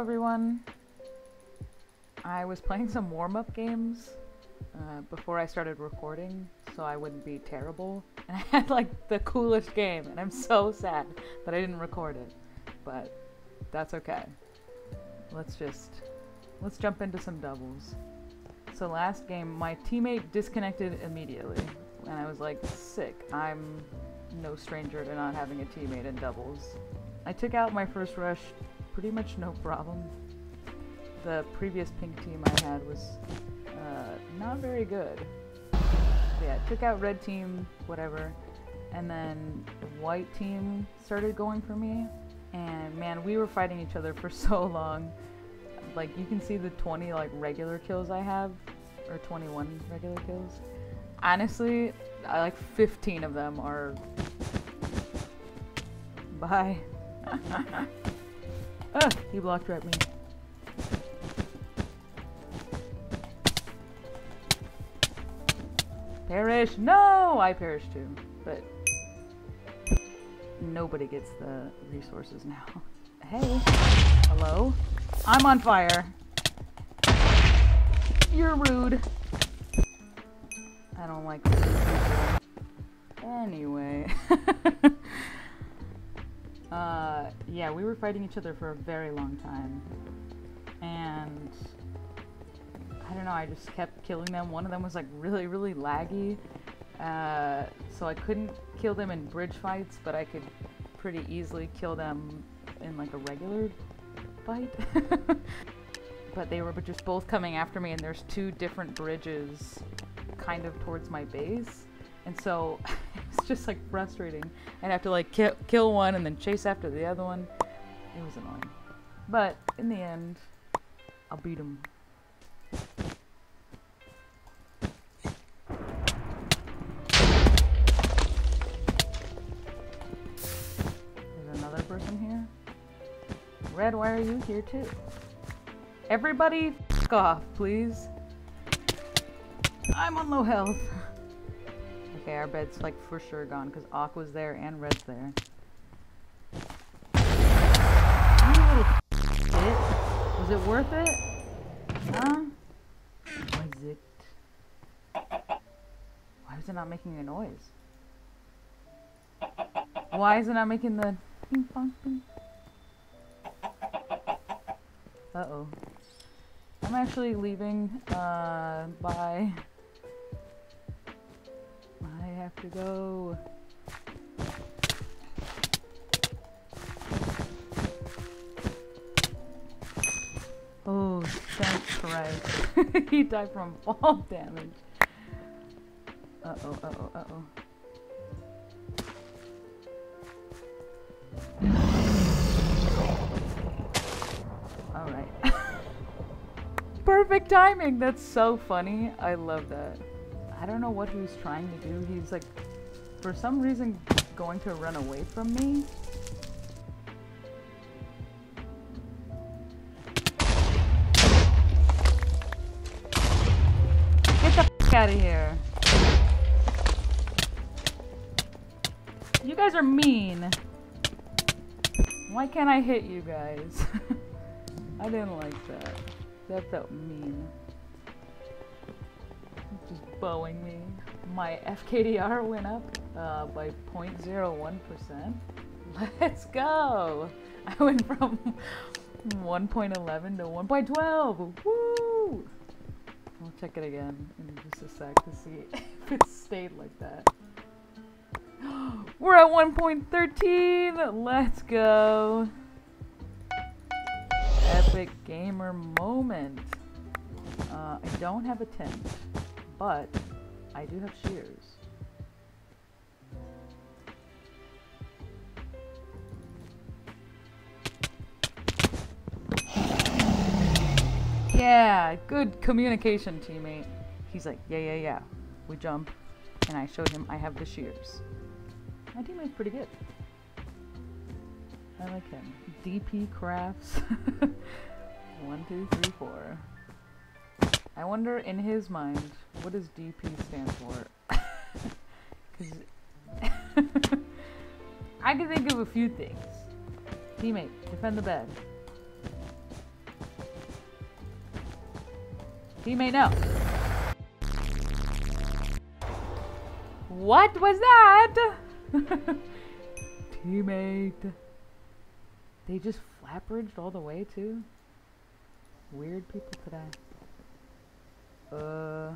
everyone. I was playing some warm-up games uh, before I started recording, so I wouldn't be terrible. And I had like the coolest game, and I'm so sad that I didn't record it. But that's okay. Let's just let's jump into some doubles. So last game, my teammate disconnected immediately, and I was like, sick. I'm no stranger to not having a teammate in doubles. I took out my first rush pretty much no problem. The previous pink team I had was uh, not very good. Yeah, took out red team, whatever, and then the white team started going for me, and man, we were fighting each other for so long. Like, you can see the 20, like, regular kills I have, or 21 regular kills. Honestly, I, like 15 of them are... Bye. ah, he blocked right me. Perish! No! I perished too, but nobody gets the resources now. Hey! Hello? I'm on fire! You're rude! I don't like this. Anyway. uh, yeah, we were fighting each other for a very long time. And I don't know, I just kept killing them. One of them was like really, really laggy. Uh, so I couldn't kill them in bridge fights, but I could pretty easily kill them in like a regular fight. but they were just both coming after me and there's two different bridges kind of towards my base. And so just like frustrating. I'd have to like ki kill one and then chase after the other one. It was annoying. But in the end, I'll beat them. There's another person here. Red, why are you here too? Everybody f off, please. I'm on low health. Okay, our bed's like for sure gone because Aqua's there and Red's there. Was it worth it? Huh? Was it? Why is it not making a noise? Why is it not making the ping pong thing? Uh-oh. I'm actually leaving, uh, bye. Have to go. Oh, thank Christ. he died from fall damage. Uh-oh, uh-oh, uh-oh. Alright. Perfect timing! That's so funny. I love that. I don't know what he was trying to do. He's like, for some reason, going to run away from me. Get the f out of here. You guys are mean. Why can't I hit you guys? I didn't like that. That felt mean. Just bowing me. My FKDR went up uh, by 0.01%. Let's go! I went from 1.11 to 1.12! Woo! I'll check it again in just a sec to see if it stayed like that. We're at 1.13! Let's go! Epic gamer moment. Uh, I don't have a tent, but I do have shears. Yeah, good communication, teammate. He's like, yeah, yeah, yeah. We jump, and I showed him I have the shears. My teammate's pretty good. I like him. DP Crafts. One, two, three, four. I wonder in his mind, what does DP stand for? I can think of a few things. Teammate, defend the bed. Teammate, no. What was that? Teammate. They just flap all the way too? Weird people today. Uh.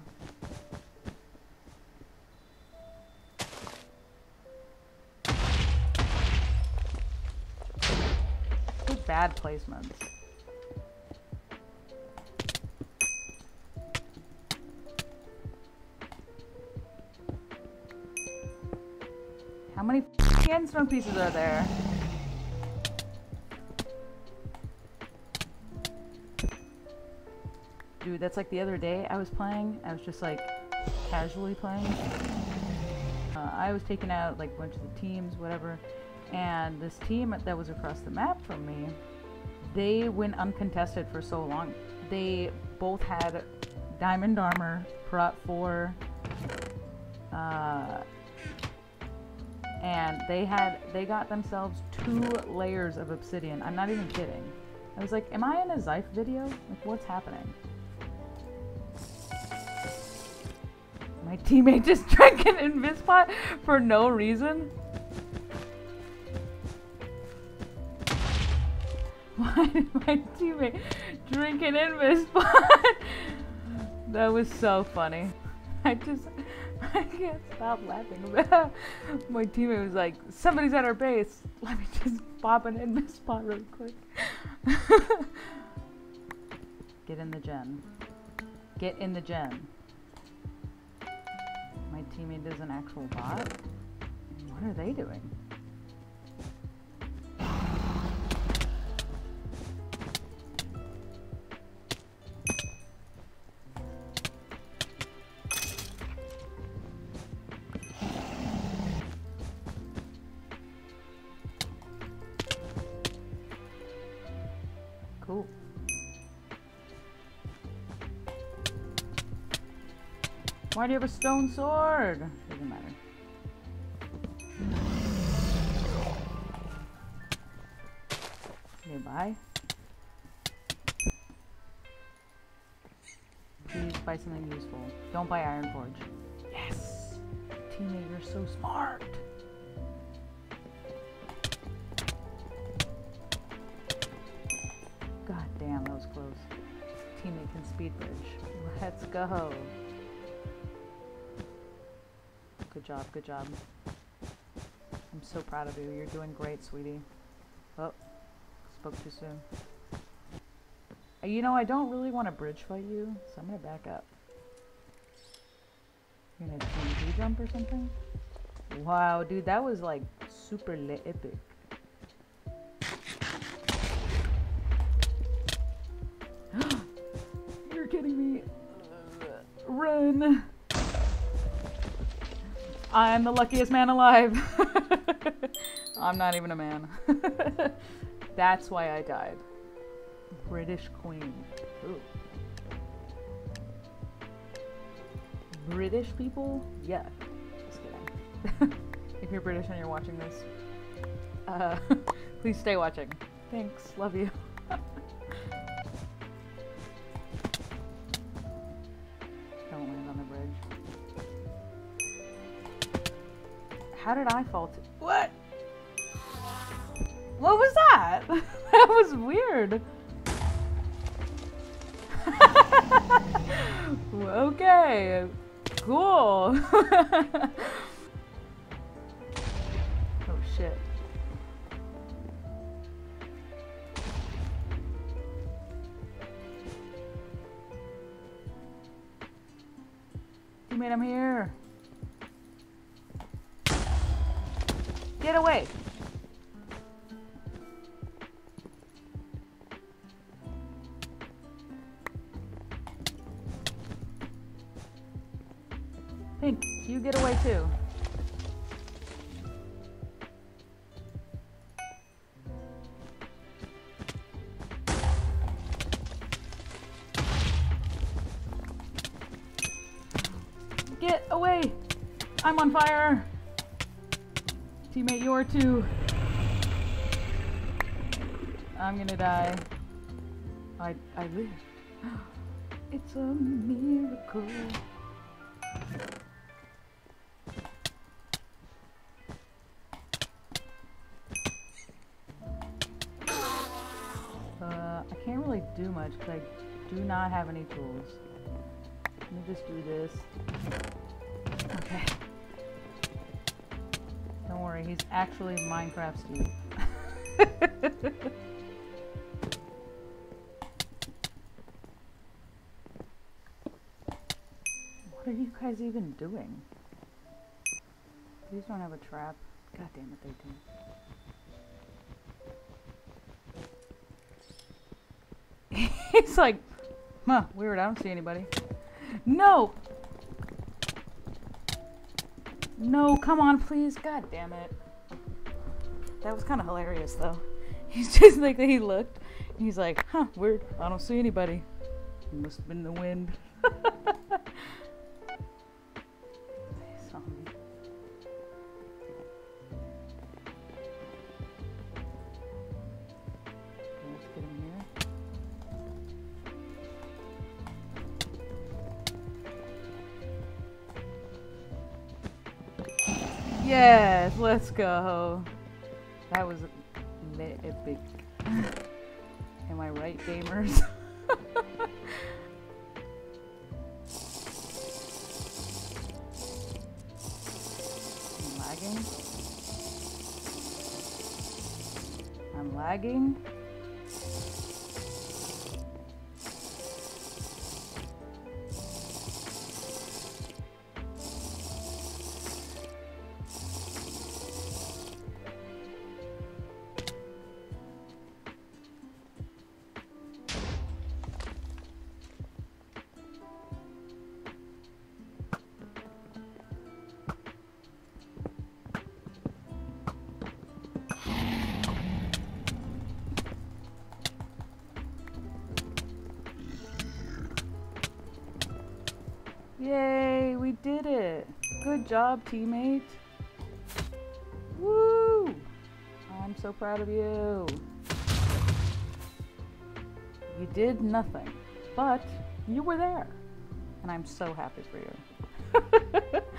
Bad placements. How many endstone pieces are there? That's like the other day I was playing. I was just like casually playing. Uh, I was taking out like a bunch of the teams, whatever. And this team that was across the map from me, they went uncontested for so long. They both had diamond armor, prot 4, uh, and they had they got themselves two layers of obsidian. I'm not even kidding. I was like, am I in a Zyph video? Like, what's happening? My teammate just drank an Invispot for no reason. Why did my teammate drink an Invispot? that was so funny. I just, I can't stop laughing My teammate was like, somebody's at our base. Let me just pop an Invispot real quick. Get in the gen. Get in the gen my teammate is an actual bot? What are they doing? Cool. Why do you have a stone sword? Doesn't matter. Okay, bye. Please buy something useful. Don't buy Iron Forge. Yes! Teammate, you're so smart! God damn, that was close. Teammate can speed bridge. Let's go. Good job, good job. I'm so proud of you. You're doing great, sweetie. Oh, spoke too soon. Uh, you know, I don't really want to bridge fight you, so I'm gonna back up. You're gonna TNT jump or something? Wow, dude, that was like super epic. You're kidding me. Run. I'm the luckiest man alive. I'm not even a man. That's why I died. British Queen. Ooh. British people? Yeah. Just kidding. if you're British and you're watching this, uh, please stay watching. Thanks. Love you. How did I fall to- What? What was that? that was weird. okay. Cool. oh shit. Teammate, I'm here. Get away! Pink, you get away too. Get away! I'm on fire! Teammate, you're too. I'm gonna die. I I live. It's a miracle. Uh, I can't really do much because I do not have any tools. Let me just do this. Okay. He's actually Minecraft Steve. what are you guys even doing? These don't have a trap. God damn it, they do. He's like, huh, weird, I don't see anybody. No! No, come on, please. God damn it. That was kind of hilarious, though. He's just like, he looked, he's like, huh, weird, I don't see anybody. Must have been the wind. Yes, let's go. That was epic. Am I right, gamers? I'm lagging. I'm lagging. Good job, teammate. Woo! I'm so proud of you. You did nothing, but you were there. And I'm so happy for you.